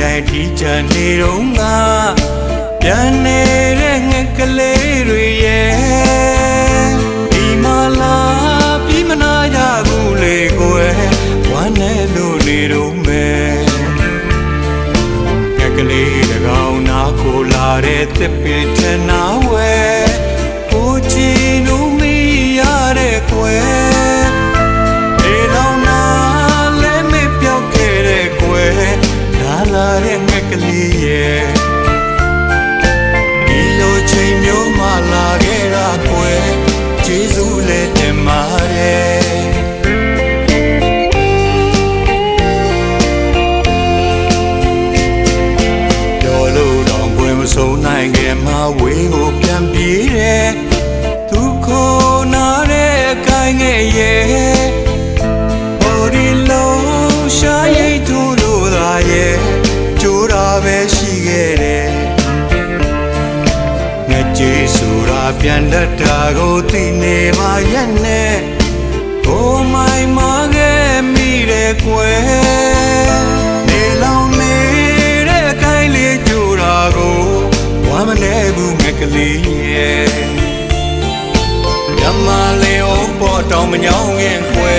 တိုင်းထီချန်နေတော့ငါပြန်နေတဲ့ငကလေးတွေရဲ့ဒီမလာပြီးမနာရဘူးလေကိုယ်ဝမ်းနဲ့လို့နေတော့မယ်ငကလေးတကောင်နာကိုလာတဲ့တစ်ပင်ထနာဝဲ ဒီလိုချိန်မျိုးမှလာခဲ့တာကွယ်ကျေးဇူးလည်းတင်ပါတယ်ပြောလို့တော့ဘွယ်မဆုံးနိုင်ခင်မှာဝေးကို န်တတ်တာကိုသိနေပါရဲ့နဲ့ကိုမိုင်မခဲ့မိတယ်ကွယ်နေလောင်နေတဲ့ကိုင်းလေးကြူတာကိုဝမ်းမနေဘူးငကလေးရဲ့ညမလေးအောင်ပေါ်တောင်မညောင်းငင်ခွဲ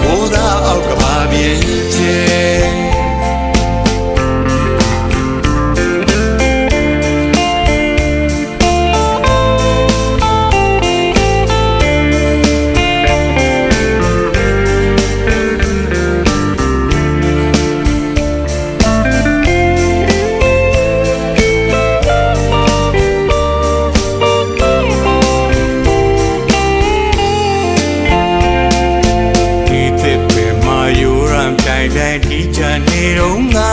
ဘိုးသား တိုင်တိုင်ဒီချန်နေတော့ငါ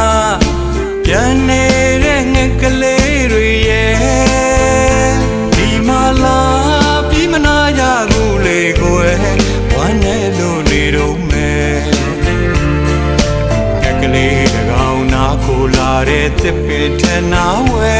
ပြန်နေတဲ့ငကလေးတွေရဲ့ဒီမလာပြီးမနာရဘူးလေကိုယ်ဝမ်းနဲ့လို့နေတော့မယ်ငကလေးတကောင်နာကိုလာတဲ့သစ်ပင်ထနာဝဲ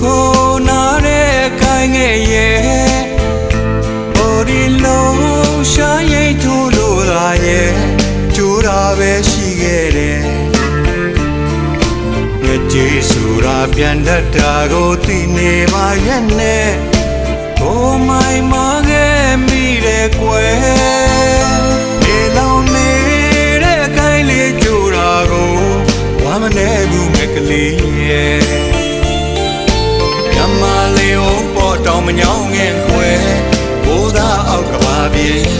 ခိုနာတဲ့အကိုင်းငယ်ရဲ့ဘိုဒီလုံးရှာရိတ်ထိုးလို့သာရဲ့ကြိုးတာပဲရှိခဲ့တယ်ငါကျေးဆိုတာပြန်တတ်တာကိုသိနေပါရဲ့နဲ့ကိုမိုင်မခဲ့မိတဲ့ကွယ်ဒီလောင်နေတဲ့ကိုင်းလေးကြိုးတာကိုဝမ်းမနေဘူးငါကလေးရဲ့ ညောင်းငင်ခွဲဘိုးသားအောက်ကဘာပြ